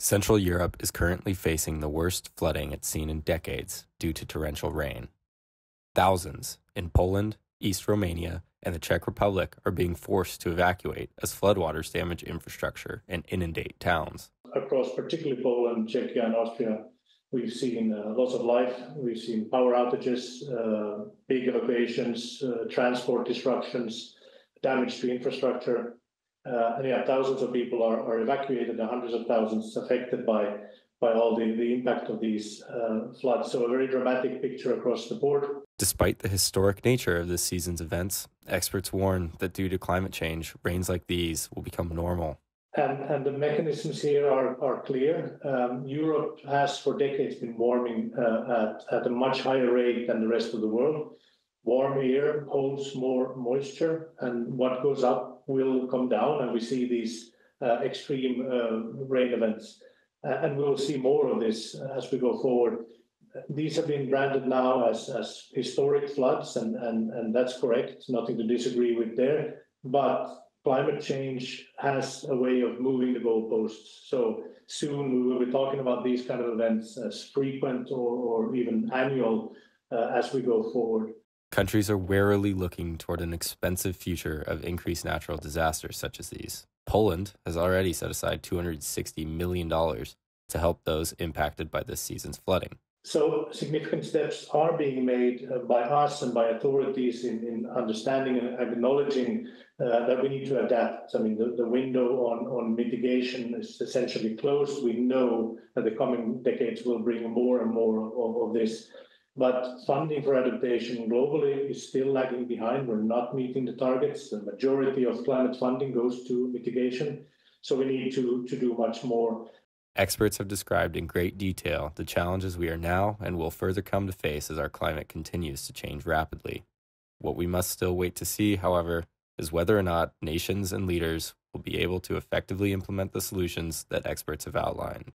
Central Europe is currently facing the worst flooding it's seen in decades due to torrential rain. Thousands in Poland, East Romania, and the Czech Republic are being forced to evacuate as floodwaters damage infrastructure and inundate towns. Across particularly Poland, Czechia, and Austria, we've seen uh, loss of life, we've seen power outages, uh, big evacuations, uh, transport disruptions, damage to infrastructure. Uh, and yeah, thousands of people are, are evacuated, hundreds of thousands affected by by all the, the impact of these uh, floods. So a very dramatic picture across the board. Despite the historic nature of this season's events, experts warn that due to climate change, rains like these will become normal. And, and the mechanisms here are, are clear. Um, Europe has for decades been warming uh, at, at a much higher rate than the rest of the world. Warm air holds more moisture, and what goes up will come down, and we see these uh, extreme uh, rain events. and we'll see more of this as we go forward. These have been branded now as, as historic floods, and, that's correct. Nothing to disagree with there. But climate change has a way of moving the goalposts. So soon we will be talking about these kind of events as frequent or, even annual uh, as we go forward. Countries are warily looking toward an expensive future of increased natural disasters such as these. Poland has already set aside $260 million to help those impacted by this season's flooding. So, significant steps are being made uh, by us and by authorities in, in understanding and acknowledging uh, that we need to adapt. I mean, the, the window on, on mitigation is essentially closed. We know that the coming decades will bring more and more of, of this. But funding for adaptation globally is still lagging behind. We're not meeting the targets. The majority of climate funding goes to mitigation. So we need to, to do much more. Experts have described in great detail the challenges we are now and will further come to face as our climate continues to change rapidly. What we must still wait to see, however, is whether or not nations and leaders will be able to effectively implement the solutions that experts have outlined.